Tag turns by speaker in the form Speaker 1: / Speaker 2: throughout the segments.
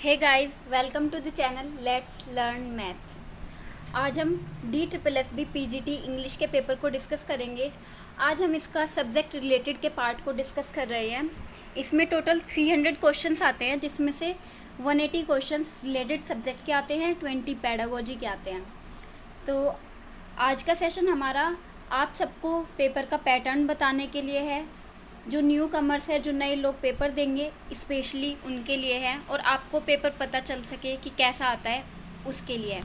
Speaker 1: Hey guys welcome to the channel let's learn maths आज हम D triple S B P G T English के paper को discuss करेंगे। आज हम इसका सब्जेक्ट रिलेटेड के पार्ट को डिस्कस कर रहे हैं। इसमें टोटल 300 क्वेश्चंस आते हैं, जिसमें से 180 क्वेश्चंस रिलेटेड सब्जेक्ट के आते हैं 20 पैडागोजी के आते हैं। तो आज का सेशन हमारा आप सबको पेपर का पैटर्न बताने के लिए है। जो न्यू कमर्स है, जो नए लोग पेपर देंगे स्पेशली उनके लिए है और आपको पेपर पता चल सके कि कैसा आता है, उसके लिए है।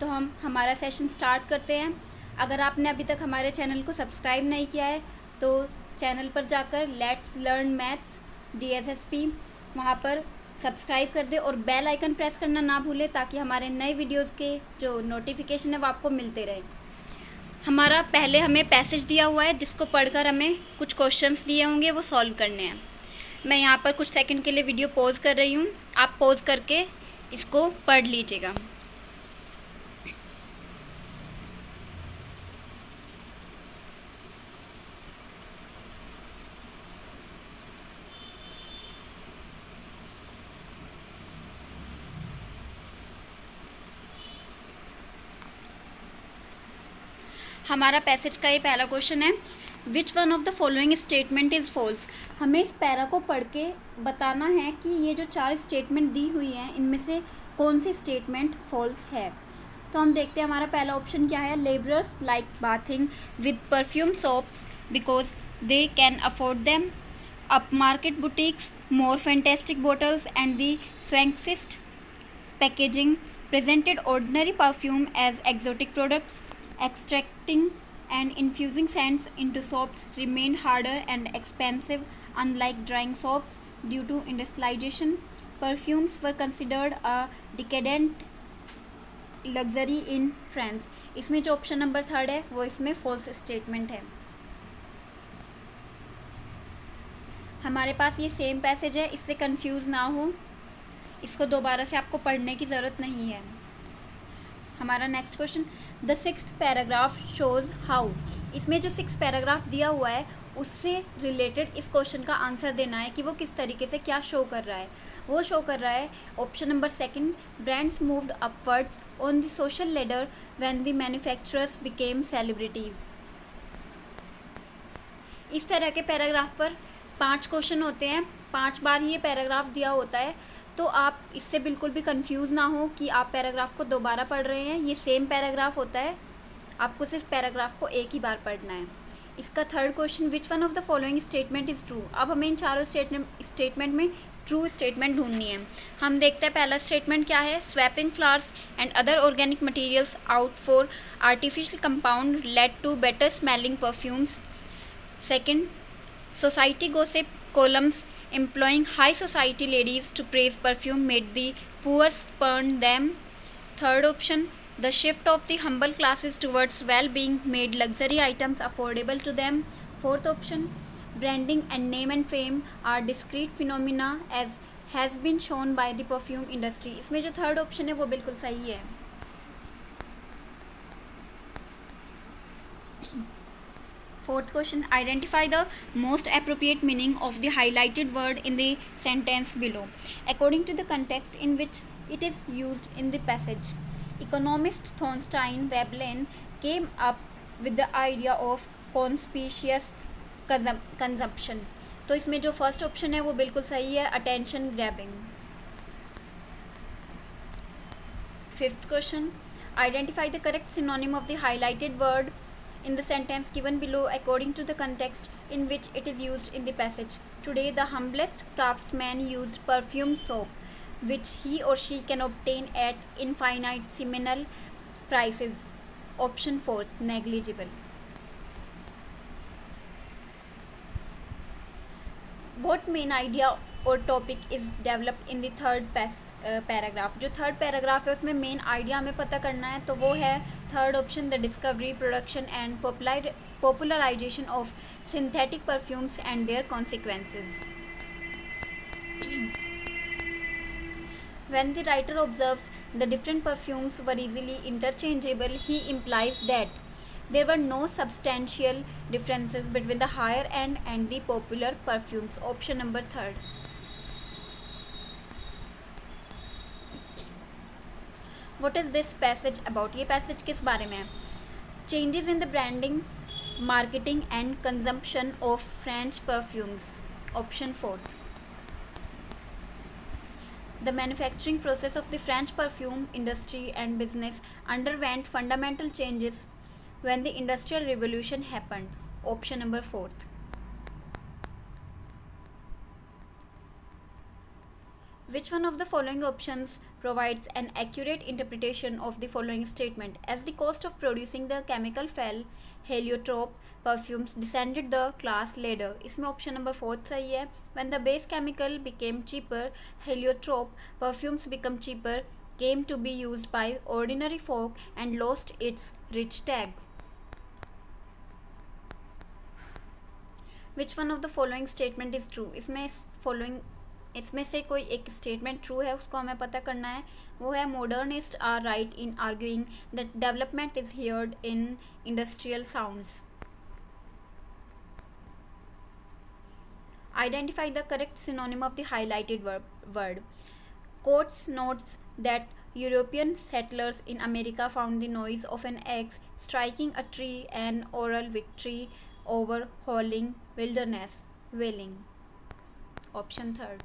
Speaker 1: तो हम, हमारा सेशन स्टार्ट करते हैं। अगर आपने अभी तक हमारे चैनल को सब्सक्राइब नहीं किया है तो चैनल पर जाकर let's learn maths D S S P वहाँ पर सब्सक्राइब कर दे और बेल आइकन प्रेस करना ना भूलें ताकि हमारे नए वीडियोज़ के जो नोटिफिकेशन है, वो आपको मिलते रहें। हमारा पहले हमें पैसेज दिया हुआ है, जिसको पढ़कर हमें कुछ क्वेश्चंस दिए होंगे, वो सॉल्व करने हैं। मैं यहाँ पर कुछ सेकंड के लिए वीडियो पॉज कर रही हूँ। आप पॉज करके इसको पढ़ लीजिएगा। हमारा पैसेज का ये पहला क्वेश्चन है which one of the following statement is false हमें इस पैरा को पढ़ के बताना है कि ये जो चार स्टेटमेंट दी हुई हैं, इनमें से कौन सी स्टेटमेंट फॉल्स है? तो हम देखते हैं हमारा पहला ऑप्शन क्या है labourers like bathing with perfume soaps because they can afford them up market boutiques more fantastic bottles and the swankiest packaging presented ordinary perfume as exotic products. Extracting and infusing scents into soaps remained harder and expensive unlike drying soaps due to industrialization. Perfumes were considered a decadent luxury in France इसमें जो option number third है वो इसमें false statement है हमारे पास ये same passage है इससे कंफ्यूज ना हो इसको दोबारा से आपको पढ़ने की ज़रूरत नहीं है हमारा next question the six paragraph shows how इसमें जो सिक्स पैराग्राफ दिया हुआ है, उससे रिलेटेड इस क्वेश्चन का आंसर देना है कि वो किस तरीके से क्या शो कर रहा है। वो शो कर रहा है option number second brands moved upwards on the social ladder when the manufacturers became celebrities इस तरह के पैराग्राफ पर पाँच क्वेश्चन होते हैं। पाँच बार ये पैराग्राफ दिया होता है। तो आप इससे बिल्कुल भी कंफ्यूज ना हो कि आप पैराग्राफ को दोबारा पढ़ रहे हैं। ये सेम पैराग्राफ होता है। आपको सिर्फ़ पैराग्राफ को एक ही बार पढ़ना है। इसका third question which one of the following statement is true अब हमें इन चारों स्टेटमेंट स्टेटमेंट में ट्रू स्टेटमेंट ढूंढनी है। हम देखते हैं पहला स्टेटमेंट क्या है? Swapping flowers and other organic materials out for artificial compound led to better smelling perfumes second society gossip columns employing high society ladies to praise perfume made the poor spurn them. Third option, the shift of the humble classes towards well-being made luxury items affordable to them. Fourth option, branding and name and fame are discrete phenomena as has been shown by the perfume industry. इसमें जो third option है वो बिल्कुल सही है fourth question identify the most appropriate meaning of the highlighted word in the sentence below according to the context in which it is use in the passage economist Thorstein Veblen came up with the idea of conspicuous consumption तो इसमें जो first option है, वो बिल्कुल सही है attention grabbing fifth question identify the correct synonym of the highlighted word in the sentence given below according to the context in which it is used in the passage. Today, the humblest craftsman used perfume soap, which he or she can obtain at infinitesimal prices. Option 4 Negligible. What main idea or topic is developed in the third pass paragraph जो third paragraph है उसमें main idea हमें पता करना है तो वो है third option the discovery production and popular popularization of synthetic perfumes and their consequences. When the writer observes the different perfumes were easily interchangeable, he implies that there were no substantial differences between the higher end and the popular perfumes. Option number third. What is this passage about ये passage किस बारे में है changes in the branding marketing and consumption of French perfumes option fourth The manufacturing process of the French perfume industry and business underwent fundamental changes when the Industrial Revolution happened. Option number fourth. Which one of the following options provides an accurate interpretation of the following statement? As the cost of producing the chemical fell, heliotrope perfumes descended the class ladder. इसमें option number fourth सही है When the base chemical became cheaper, heliotrope perfumes become cheaper, came to be used by ordinary folk and lost its rich tag. Which one of the following statement is true? इसमें following इसमें से कोई एक statement true है, उसको हमें पता करना है। वो है modernist are right in arguing the development is heard in industrial sounds identify the correct synonym of the highlighted word quotes notes that European settlers in America found the noise of an axe striking a tree and aural victory over howling wilderness wailing option third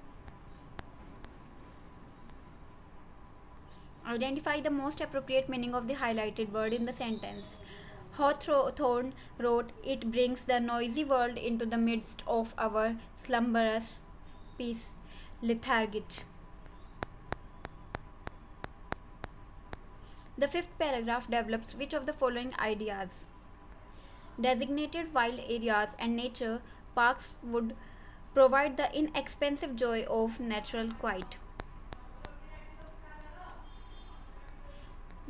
Speaker 1: Identify the most appropriate meaning of the highlighted word in the sentence. Hawthorne wrote, It brings the noisy world into the midst of our slumberous peace, lethargic. The fifth paragraph develops which of the following ideas? Designated wild areas and nature parks would provide the inexpensive joy of natural quiet.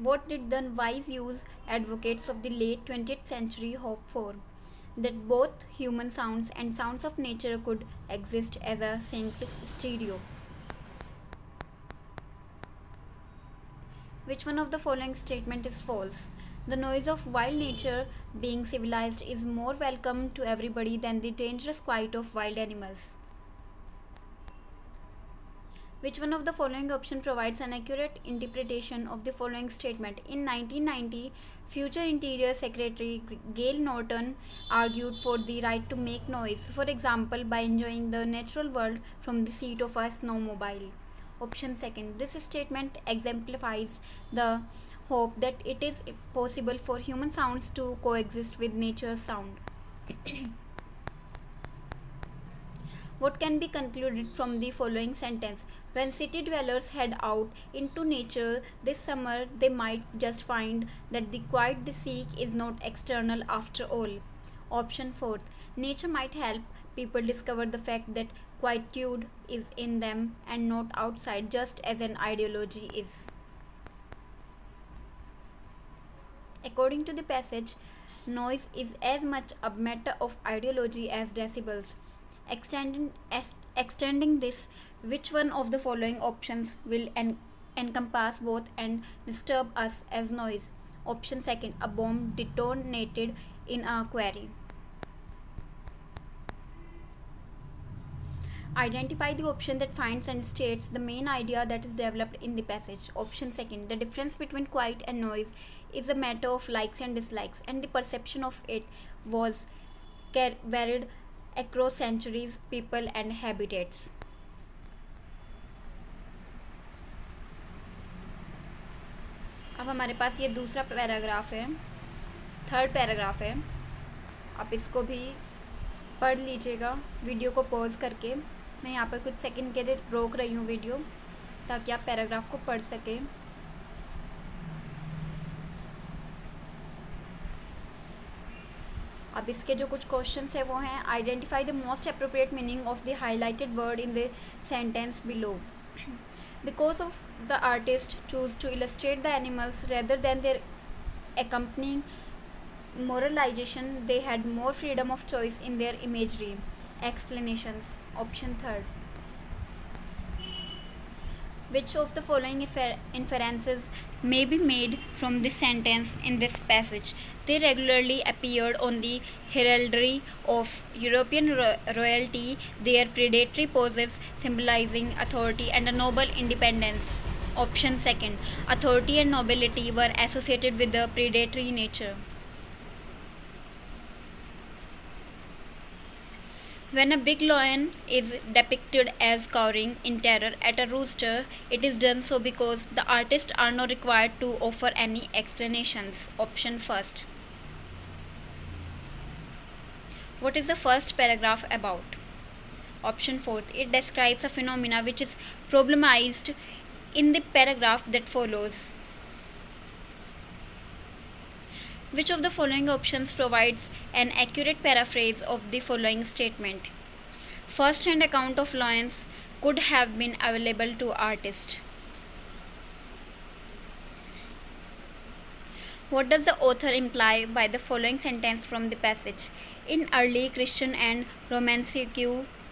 Speaker 1: What did the wise use advocates of the late 20th century hope for? That both human sounds and sounds of nature could exist as a synced stereo. Which one of the following statement is false? The noise of wild nature, being civilized, is more welcome to everybody than the dangerous quiet of wild animals. Which one of the following option provides an accurate interpretation of the following statement? In 1990, future Interior Secretary Gail Norton argued for the right to make noise, for example, by enjoying the natural world from the seat of a snowmobile. Option second. This statement exemplifies the hope that it is possible for human sounds to coexist with nature's sound. what can be concluded from the following sentence? When city dwellers head out into nature this summer, they might just find that the quiet they seek is not external after all. Option 4th Nature might help people discover the fact that quietude is in them and not outside, just as an ideology is. According to the passage, noise is as much a matter of ideology as decibels. Extending, extending this which one of the following options will en encompass both and disturb us as noise? Option second, a bomb detonated in a quarry. Identify the option that finds and states the main idea that is developed in the passage. Option second, the difference between quiet and noise is a matter of likes and dislikes, and the perception of it was varied across centuries, people, and habitats. अब हमारे पास ये दूसरा paragraph है third paragraph है। आप इसको भी पढ़ लीजिएगा वीडियो को पॉज करके। मैं यहाँ पर कुछ सेकंड के लिए रोक रही हूँ वीडियो ताकि आप पैराग्राफ को पढ़ सकें। अब इसके जो कुछ क्वेश्चन है, वो हैं identify the most appropriate meaning of the highlighted word in the sentence below because of the artist choose to illustrate the animals rather than their accompanying moralization they had more freedom of choice in their imagery. Explanations. Option third which of the following inferences may be made from this sentence in this passage? They regularly appeared on the heraldry of European ro royalty, their predatory poses symbolizing authority and a noble independence. Option second, authority and nobility were associated with the predatory nature. When a big lion is depicted as cowering in terror at a rooster, it is done so because the artists are not required to offer any explanations. Option first. What is the first paragraph about? Option fourth. It describes a phenomena which is problematized in the paragraph that follows. Which of the following options provides an accurate paraphrase of the following statement? First hand account of lions could have been available to artist. What does the author imply by the following sentence from the passage? In early Christian and Romantic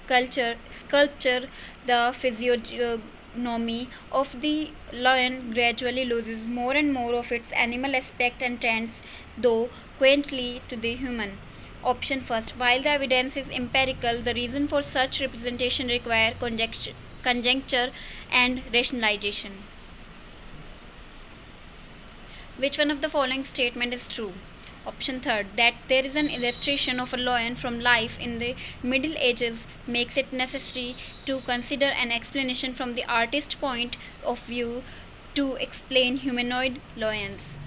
Speaker 1: culture, sculpture, the physiognomy physiognomy of the lion gradually loses more and more of its animal aspect and tends, though quaintly, to the human. Option first. While the evidence is empirical, the reason for such representation require conjecture, conjecture and rationalization. Which one of the following statement is true? Option third, that there is an illustration of a lion from life in the Middle Ages makes it necessary to consider an explanation from the artist's point of view to explain humanoid lions.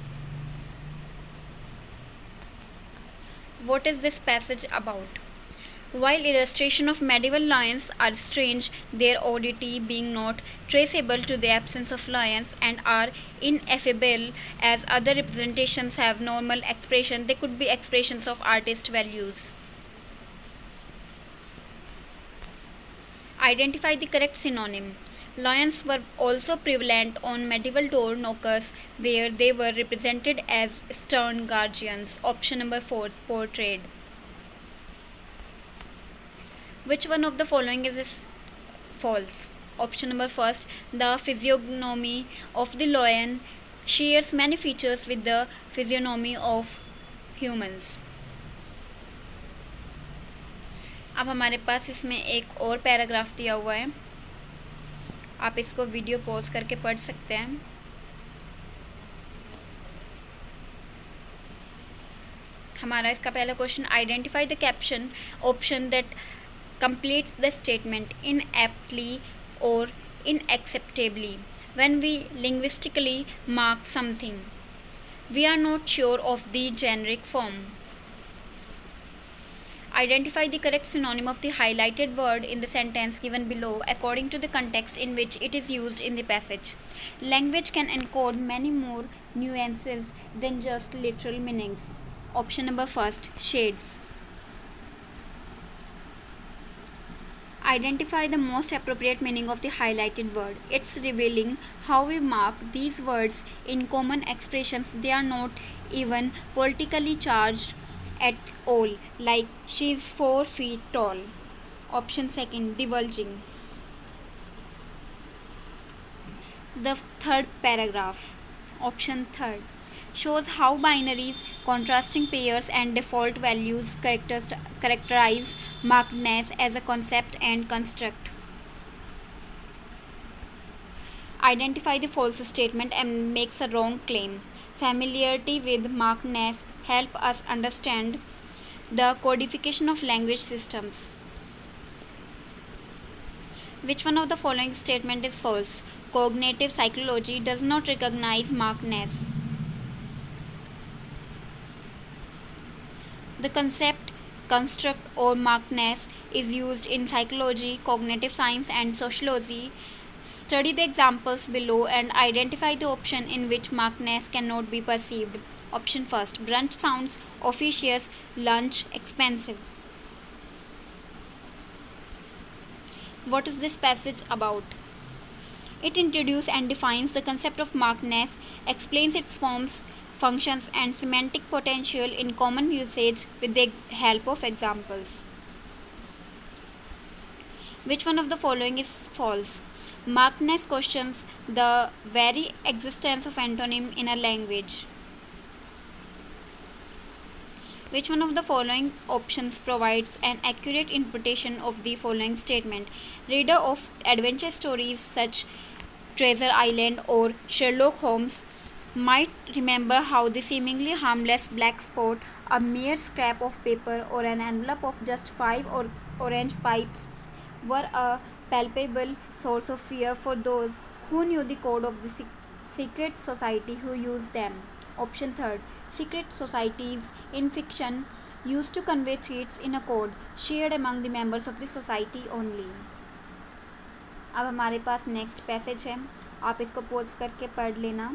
Speaker 1: What is this passage about? While illustrations of medieval lions are strange, their oddity being not traceable to the absence of lions and are ineffable as other representations have normal expression, they could be expressions of artist values. Identify the correct synonym. Lions were also prevalent on medieval door knockers where they were represented as stern guardians. Option number 4 portrayed. Which one of the following is false? Option number first, the physiognomy of the lion shares many features with the physiognomy of humans. अब हमारे पास इसमें एक और paragraph दिया हुआ है आप इसको वीडियो पॉज करके पढ़ सकते हैं हमारा इसका पहला question identify the caption option that completes the statement inaptly or inacceptably when we linguistically mark something. We are not sure of the generic form. Identify the correct synonym of the highlighted word in the sentence given below according to the context in which it is used in the passage. Language can encode many more nuances than just literal meanings. Option number first shades. Identify the most appropriate meaning of the highlighted word. It's revealing how we mark these words in common expressions. They are not even politically charged at all, like she's four feet tall. Option second, divulging. The third paragraph. Option third shows how binaries, contrasting pairs, and default values characterize markedness as a concept and construct. Identify the false statement and makes a wrong claim. Familiarity with markedness help us understand the codification of language systems. Which one of the following statement is false? Cognitive psychology does not recognize markedness. The concept, construct, or markedness is used in psychology, cognitive science, and sociology. Study the examples below and identify the option in which markedness cannot be perceived. Option first brunch sounds officious, lunch expensive. What is this passage about? It introduces and defines the concept of markedness, explains its forms, functions and semantic potential in common usage with the help of examples. Which one of the following is false? Markedness questions the very existence of antonym in a language. Which one of the following options provides an accurate interpretation of the following statement? Reader of adventure stories such Treasure Island or Sherlock Holmes might remember how the seemingly harmless black spot, a mere scrap of paper or an envelope of just five or orange pipes, were a palpable source of fear for those who knew the code of the secret society who used them. Option third Secret societies in fiction used to convey threats in a code shared among the members of the society only. अब हमारे पास next passage है आप इसको pose करके पढ़ लेना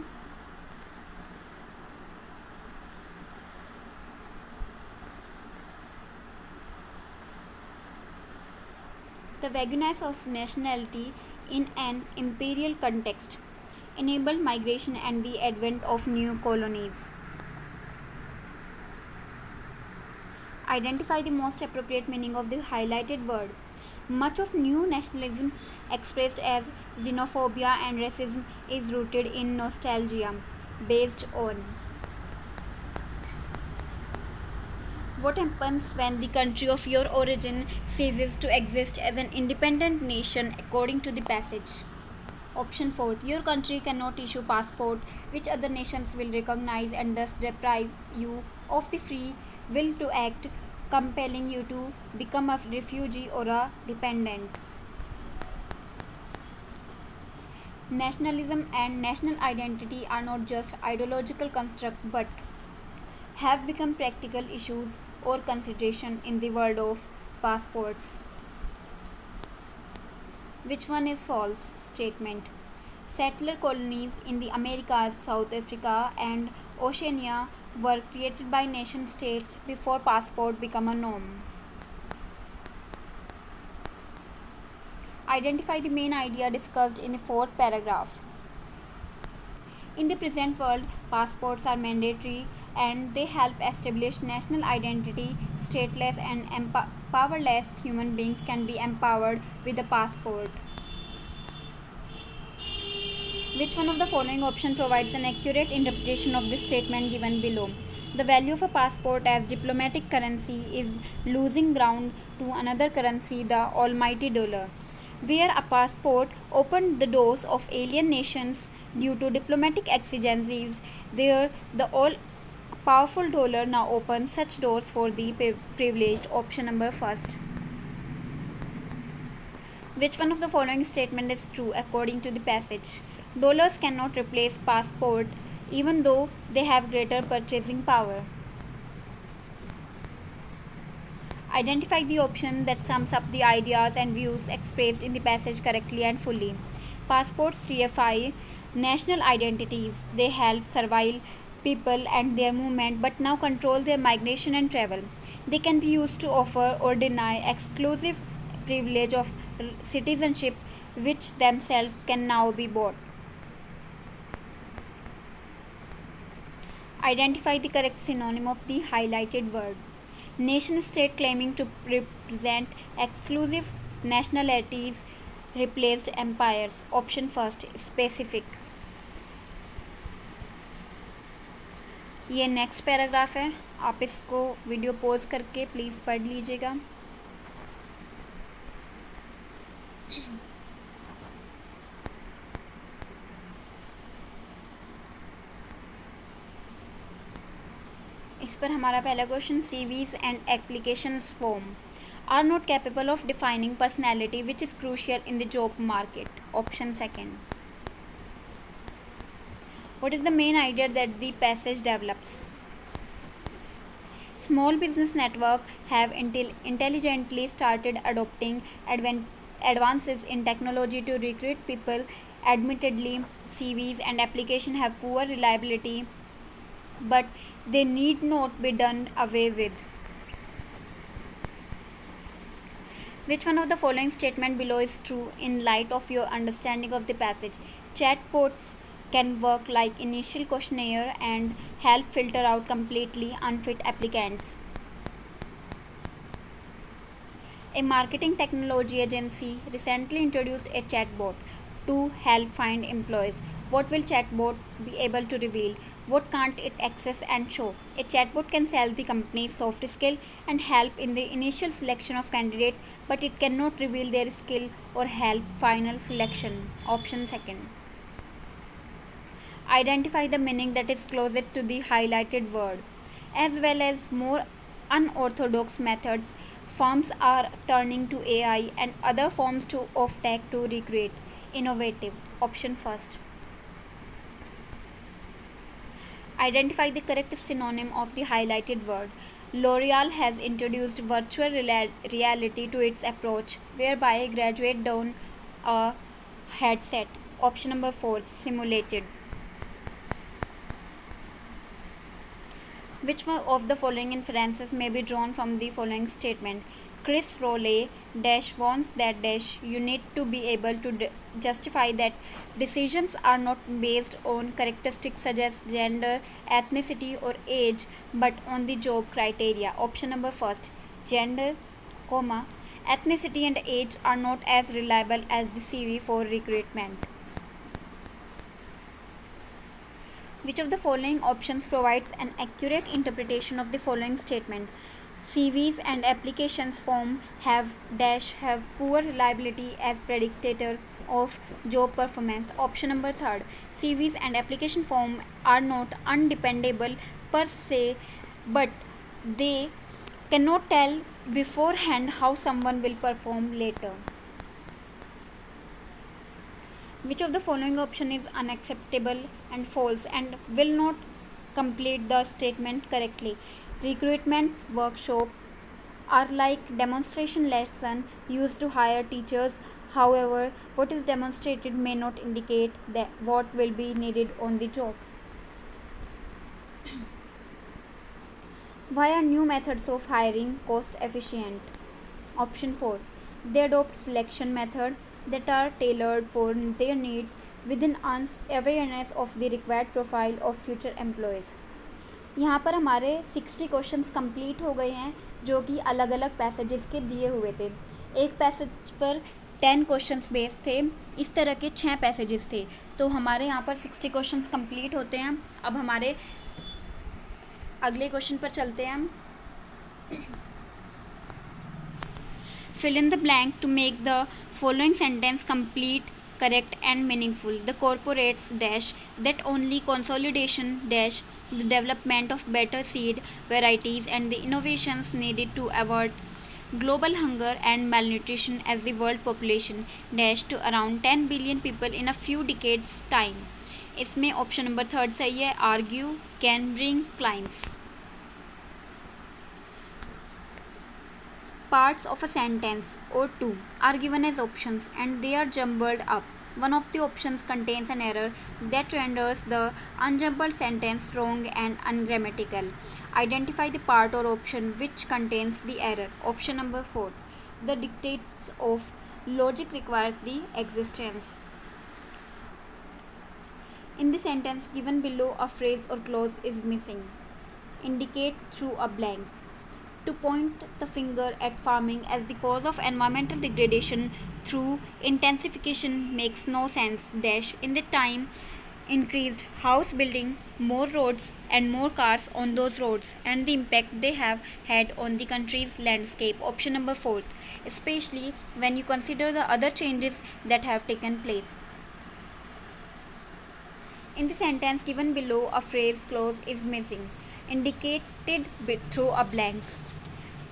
Speaker 1: The vagueness of nationality in an imperial context enabled migration and the advent of new colonies. Identify the most appropriate meaning of the highlighted word. Much of new nationalism, expressed as xenophobia and racism, is rooted in nostalgia based on what happens when the country of your origin ceases to exist as an independent nation according to the passage. Option 4 Your country cannot issue passport which other nations will recognize and thus deprive you of the free will to act compelling you to become a refugee or a dependent. Nationalism and national identity are not just ideological construct but have become practical issues or consideration in the world of passports. Which one is false statement? Settler colonies in the Americas, South Africa and Oceania were created by nation states before passport became a norm. Identify the main idea discussed in the fourth paragraph. In the present world, passports are mandatory and they help establish national identity. Stateless and powerless human beings can be empowered with a passport. Which one of the following option provides an accurate interpretation of the statement given below? The value of a passport as diplomatic currency is losing ground to another currency, the almighty dollar. Where a passport opened the doors of alien nations due to diplomatic exigencies, there the all powerful dollar now opens such doors for the privileged. Option number first. Which one of the following statement is true according to the passage? Dollars cannot replace passport even though they have greater purchasing power. Identify the option that sums up the ideas and views expressed in the passage correctly and fully. Passports reify national identities. They help survive people and their movement but now control their migration and travel. They can be used to offer or deny exclusive privilege of citizenship which themselves can now be bought. Identify the correct synonym of the highlighted word. Nation state claiming to represent exclusive nationalities replaced empires. Option first specific. ये next paragraph है। आप इसको video pose करके please पढ़ लीजिएगा। इस पर हमारा पहला question CVs and application form are not capable of defining personality which is crucial in the job market option second What is the main idea that the passage develops? Small business network have intel intelligently started adopting advances in technology to recruit people. Admittedly, CVs and application have poor reliability, but they need not be done away with. Which one of the following statement below is true in light of your understanding of the passage? Chatbots can work like initial questionnaire and help filter out completely unfit applicants. A marketing technology agency recently introduced a chatbot to help find employees. What will chatbot be able to reveal? What can't it access and show? A chatbot can sell the company's soft skill and help in the initial selection of candidate, but it cannot reveal their skill or help final selection. Option second. Identify the meaning that is closest to the highlighted word. As well as more unorthodox methods, firms are turning to AI and other forms to, of tech to recreate innovative. Option first. Identify the correct synonym of the highlighted word. L'Oreal has introduced virtual reality to its approach, whereby graduate don a headset. Option number 4 Simulated. Which of the following inferences may be drawn from the following statement? Chris Rowley dash wants that dash you need to be able to justify that decisions are not based on characteristics such as gender, ethnicity or age but on the job criteria. Option number first gender, comma ethnicity and age are not as reliable as the CV for recruitment. Which of the following options provides an accurate interpretation of the following statement? CVs and applications form have dash have poor reliability as predictor of job performance. Option number third. CVs and application form are not undependable per se, but they cannot tell beforehand how someone will perform later. Which of the following option is unacceptable and false and will not complete the statement correctly? recruitment workshop are like demonstration lesson used to hire teachers. However what is demonstrated may not indicate that what will be needed on the job. Why are new methods of hiring cost efficient? Option 4 they adopt selection method that are tailored for their needs within awareness of the required profile of future employees. यहाँ पर हमारे sixty questions complete हो गए हैं, जो कि अलग अलग पैसेजेस के दिए हुए थे। एक पैसेज पर टेन क्वेश्चंस बेस थे, इस तरह के छः पैसेजेस थे। तो हमारे यहाँ पर सिक्सटी क्वेश्चंस कंप्लीट होते हैं। अब हमारे अगले क्वेश्चन पर चलते हैं हम। fill in the blank to make the following sentence complete correct and meaningful. The corporates dash that only consolidation dash the development of better seed varieties and the innovations needed to avert global hunger and malnutrition as the world population dash to around 10 billion people in a few decades time. इसमें option number third सही है argue can bring claims Parts of a sentence or two are given as options and they are jumbled up. One of the options contains an error that renders the unjumbled sentence wrong and ungrammatical. Identify the part or option which contains the error. Option number 4. The dictates of logic requires the existence. In the sentence given below, a phrase or clause is missing. Indicate through a blank to point the finger at farming as the cause of environmental degradation through intensification makes no sense. Dash in the time increased house building more roads and more cars on those roads and the impact they have had on the country's landscape. Option number 4 especially when you consider the other changes that have taken place. In the sentence given below a phrase clause is missing indicated through a blank.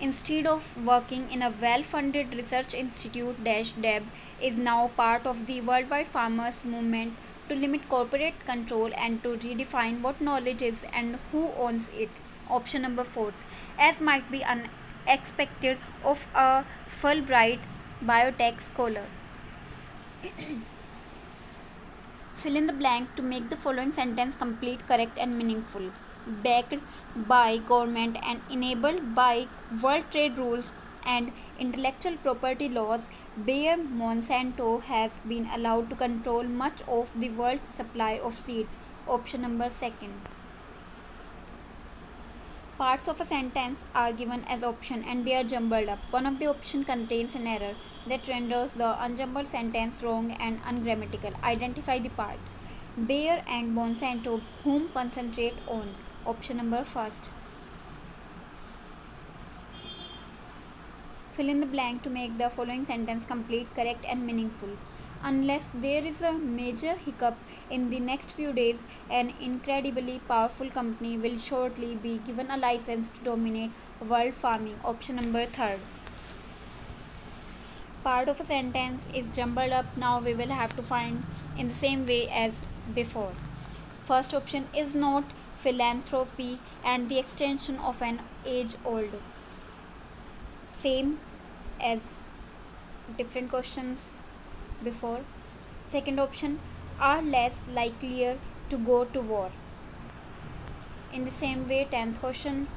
Speaker 1: Instead of working in a well-funded research institute, Dash DEB is now part of the worldwide farmers movement to limit corporate control and to redefine what knowledge is and who owns it. Option number 4. As might be unexpected of a Fulbright biotech scholar. Fill in the blank to make the following sentence complete, correct and meaningful backed by government and enabled by world trade rules and intellectual property laws Bayer Monsanto has been allowed to control much of the world's supply of seeds. Option number 2nd parts of a sentence are given as option and they are jumbled up. One of the option contains an error that renders the unjumbled sentence wrong and ungrammatical. Identify the part. Bayer and Monsanto whom concentrate on option number first fill in the blank to make the following sentence complete correct and meaningful Unless there is a major hiccup in the next few days, an incredibly powerful company will shortly be given a license to dominate world farming. Option number third. Part of a sentence is jumbled up. Now we will have to find in the same way as before. First option is not philanthropy and the extension of an age old. Same as different questions before. Second option are less likelier to go to war. In the same way, 10th question,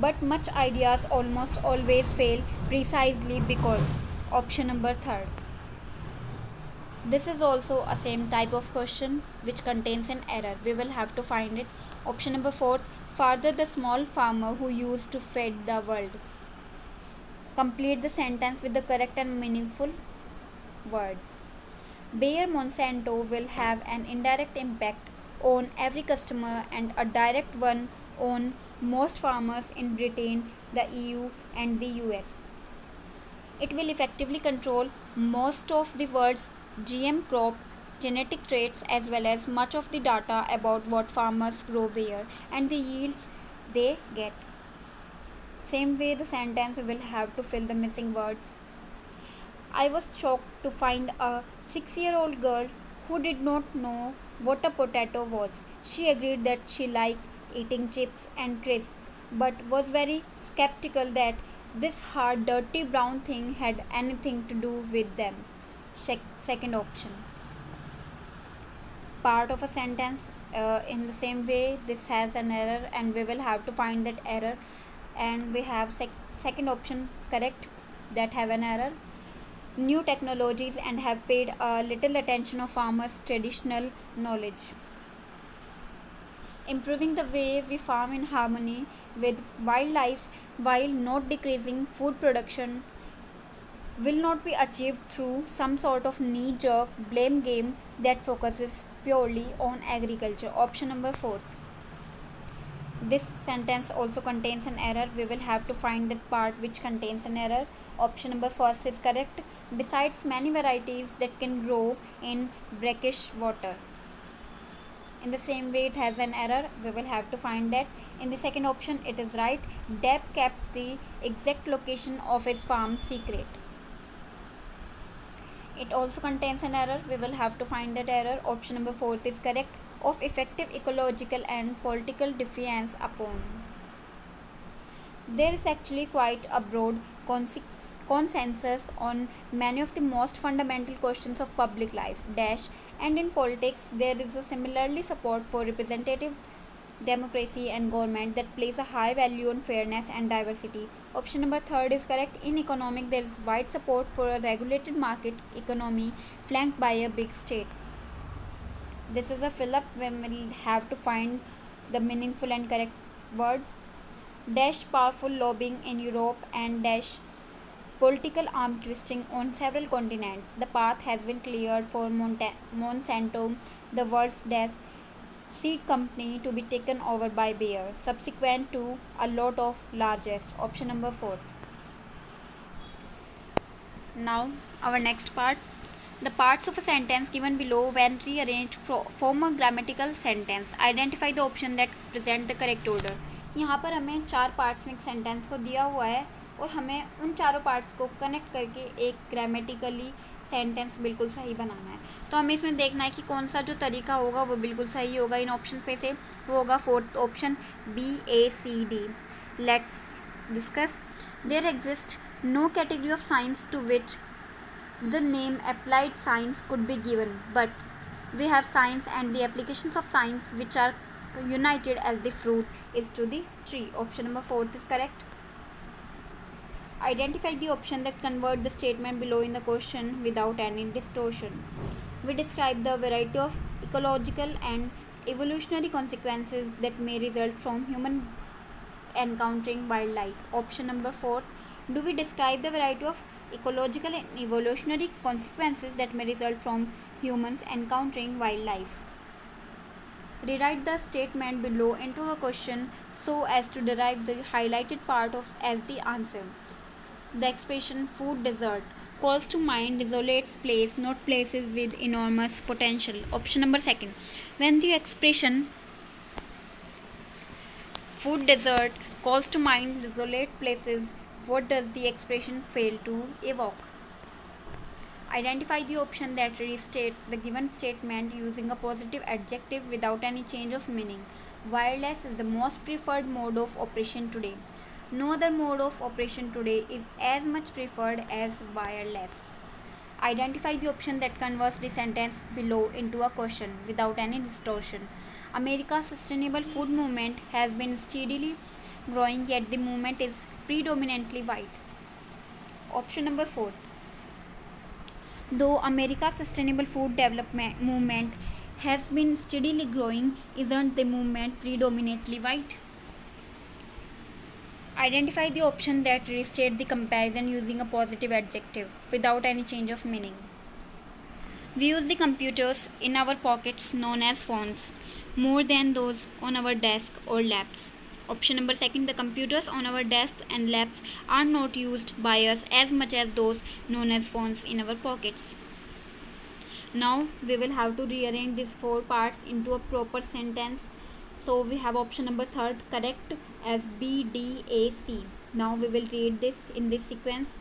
Speaker 1: but much ideas almost always fail precisely because. Option number third. This is also a same type of question which contains an error. We will have to find it. Option number fourth, Father the small farmer who used to feed the world. Complete the sentence with the correct and meaningful words. Bayer Monsanto will have an indirect impact on every customer and a direct one on most farmers in Britain, the EU, and the US. It will effectively control most of the world's GM crop genetic traits as well as much of the data about what farmers grow where and the yields they get. Same way the sentence will have to fill the missing words. I was shocked to find a six year old girl who did not know what a potato was. She agreed that she liked eating chips and crisps, but was very skeptical that this hard, dirty brown thing had anything to do with them. second option. Part of a sentence uh, in the same way, this has an error, and we will have to find that error. And we have sec- second option correct that have an error new technologies and have paid a little attention of farmers traditional knowledge improving the way we farm in harmony with wildlife while not decreasing food production will not be achieved through some sort of knee jerk blame game that focuses purely on agriculture. Option number 4 this sentence also contains an error. We will have to find that part which contains an error. Option number first is correct. Besides many varieties that can grow in brackish water. In the same way it has an error. We will have to find that. In the second option it is right. Deb kept the exact location of his farm secret it also contains an error. We will have to find that error. Option number 4 is correct of effective ecological and political defiance upon. There is actually quite a broad consensus on many of the most fundamental questions of public life dash and in politics there is a similarly support for representative democracy and government that place a high value on fairness and diversity. Option number third is correct. In economic there is wide support for a regulated market economy flanked by a big state. This is a fill up when we'll have to find the meaningful and correct word. Dash powerful lobbying in Europe and dash political arm twisting on several continents. The path has been cleared for Monta- Monsanto, the world's dash seed company, to be taken over by Bayer, subsequent to a lot of largest. Option number fourth. Now, our next part. The parts of a sentence given below when rearranged form a grammatical sentence. Identify the option that present the correct order. यहाँ पर हमें चार parts में एक sentence को दिया हुआ है और हमें उन चारों पार्ट्स को कनेक्ट करके एक ग्रामेटिकली सेंटेंस बिल्कुल सही बनाना है तो हमें इसमें देखना है कि कौन सा जो तरीका होगा वो बिल्कुल सही होगा इन ऑप्शन पे से वो होगा fourth option B A C D let's discuss there exist no category of science to which the name applied science could be given but we have science and the applications of science which are united as the fruit is to the tree. Option number 4 is correct. Identify the option that convert the statement below in the question without any distortion. We describe the variety of ecological and evolutionary consequences that may result from human encountering wildlife. Option number 4. Do we describe the variety of ecological and evolutionary consequences that may result from humans encountering wildlife? Rewrite the statement below into a question so as to derive the highlighted part of as the answer. The expression food desert calls to mind desolates place, not places with enormous potential. Option number second. When the expression food desert calls to mind desolate places, what does the expression fail to evoke? Identify the option that restates the given statement using a positive adjective without any change of meaning. Wireless is the most preferred mode of operation today. No other mode of operation today is as much preferred as wireless. Identify the option that converts the sentence below into a question without any distortion. America's sustainable food movement has been steadily growing, yet the movement is predominantly white. Option number 4 Though America's sustainable food development movement has been steadily growing, isn't the movement predominantly white? Identify the option that restates the comparison using a positive adjective without any change of meaning. We use the computers in our pockets known as phones more than those on our desk or laps. Option number second the computers on our desks and laps are not used by us as much as those known as phones in our pockets. Now we will have to rearrange these four parts into a proper sentence. So we have option number third correct as B D A C. Now we will read this in this sequence.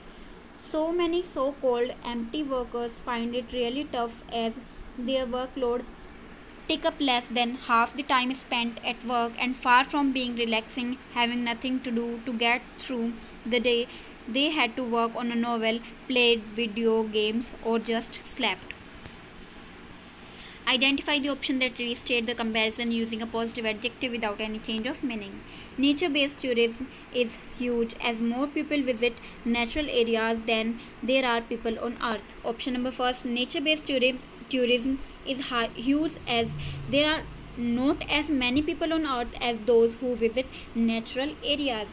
Speaker 1: So many so called empty workers find it really tough as their workload take up less than half the time spent at work and far from being relaxing, having nothing to do to get through the day, they had to work on a novel, played video games, or just slept. Identify the option that restate the comparison using a positive adjective without any change of meaning. Nature based tourism is huge as more people visit natural areas than there are people on earth. Option number first nature based tourism tourism is huge as there are not as many people on earth as those who visit natural areas.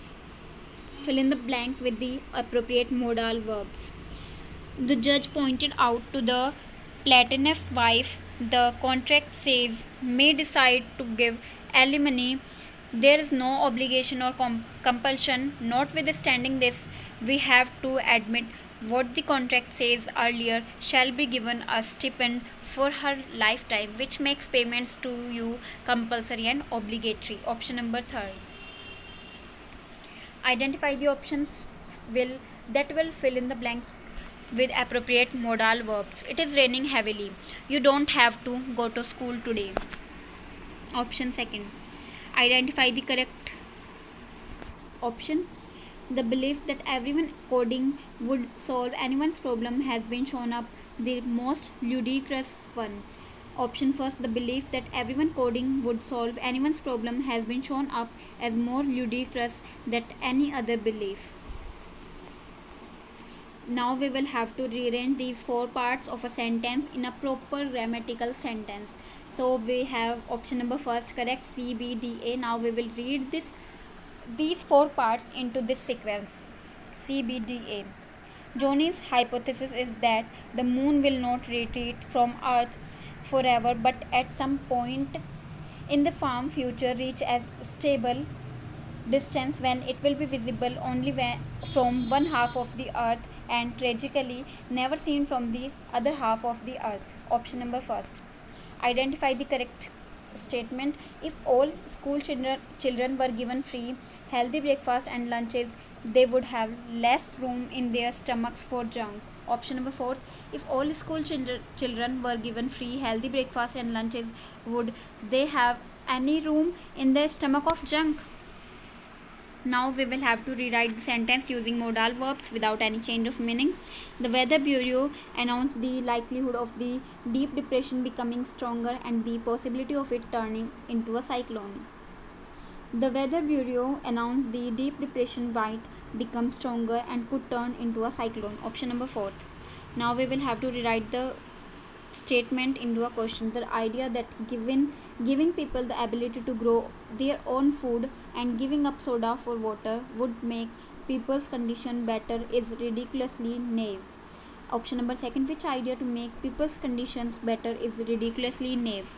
Speaker 1: Fill in the blank with the appropriate modal verbs. The judge pointed out to the plaintiff's wife the contract says may decide to give alimony. There is no obligation or com- compulsion. Notwithstanding this we have to admit what the contract says earlier shall be given a stipend for her lifetime which makes payments to you compulsory and obligatory. Option number 3 identify the options will that will fill in the blanks with appropriate modal verbs. It is raining heavily. You don't have to go to school today. Option second. Identify the correct option. The belief that everyone coding would solve anyone's problem has been shown up the most ludicrous one. Option first, the belief that everyone coding would solve anyone's problem has been shown up as more ludicrous than any other belief. Now we will have to rearrange these four parts of a sentence in a proper grammatical sentence. So we have option number first correct C B D A. Now we will read this these four parts into this sequence CBDA. Johnny's hypothesis is that the moon will not retreat from Earth forever but at some point in the far future reach a stable distance when it will be visible only when, from one half of the earth and tragically never seen from the other half of the earth. Option number first. Identify the correct statement. If all school children, children were given free healthy breakfast and lunches they would have less room in their stomachs for junk. Option number 4 if all school children, children were given free healthy breakfast and lunches would they have any room in their stomach of junk now we will have to rewrite the sentence using modal verbs without any change of meaning. The Weather Bureau announced the likelihood of the deep depression becoming stronger and the possibility of it turning into a cyclone. The Weather Bureau announced the deep depression might become stronger and could turn into a cyclone. Option number 4. Now we will have to rewrite the statement into a question the idea that given giving people the ability to grow their own food and giving up soda for water would make people's condition better is ridiculously naive option number second which idea to make people's conditions better is ridiculously naive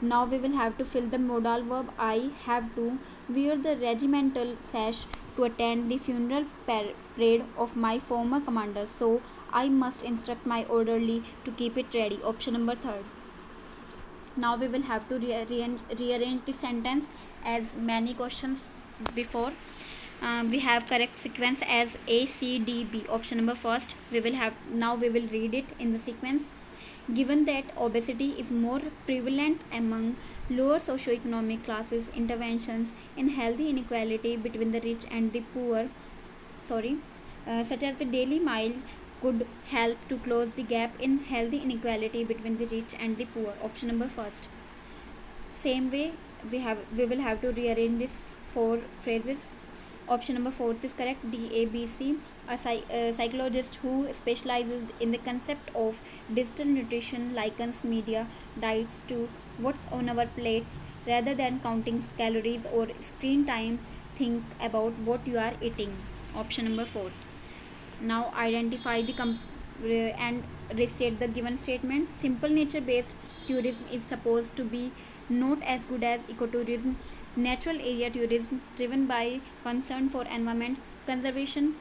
Speaker 1: now we will have to fill the modal verb i have to wear the regimental sash to attend the funeral parade of my former commander, so I must instruct my orderly to keep it ready. Option number third. Now we will have to re rearrange the sentence as many questions before. Uh, we have correct sequence as A, C, D, B. Option number first. We will have now we will read it in the sequence. Given that obesity is more prevalent among lower socioeconomic classes, interventions in healthy inequality between the rich and the poor, sorry, uh, such as the daily mile, could help to close the gap in healthy inequality between the rich and the poor. Option number first. Same way, we have we will have to rearrange these four phrases. Option number fourth is correct. Dabc a, a psychologist who specializes in the concept of digital nutrition likens media diets to what's on our plates rather than counting calories or screen time. Think about what you are eating. Option number four. Now identify the com- uh, and restate the given statement. Simple nature based tourism is supposed to be not as good as ecotourism. Natural area tourism driven by concern for environment conservation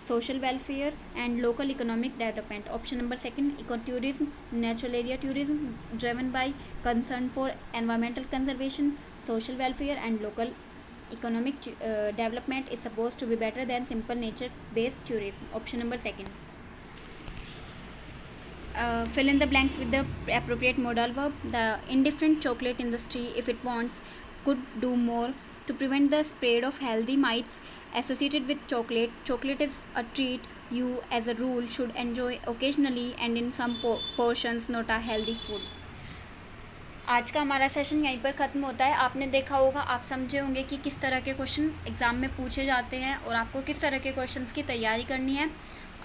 Speaker 1: social welfare and local economic development. Option number second ecotourism natural area tourism driven by concern for environmental conservation social welfare and local economic uh, development is supposed to be better than simple nature based tourism. Option number second uh, fill in the blanks with the appropriate modal verb the indifferent chocolate industry if it wants could do more to prevent the spread of healthy mites associated with chocolate. Chocolate is a treat you, as a rule, should enjoy occasionally and in some po portions, not a healthy food. आज का हमारा session यहीं पर ख़त्म होता है आपने देखा होगा आप समझे होंगे कि किस तरह के क्वेश्चन एग्ज़ाम में पूछे जाते हैं और आपको किस तरह के क्वेश्चंस की तैयारी करनी है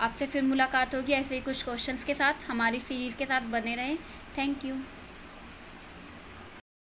Speaker 1: आपसे फिर मुलाकात होगी ऐसे ही कुछ क्वेश्चंस के साथ। हमारी सीरीज़ के साथ बने रहें। Thank you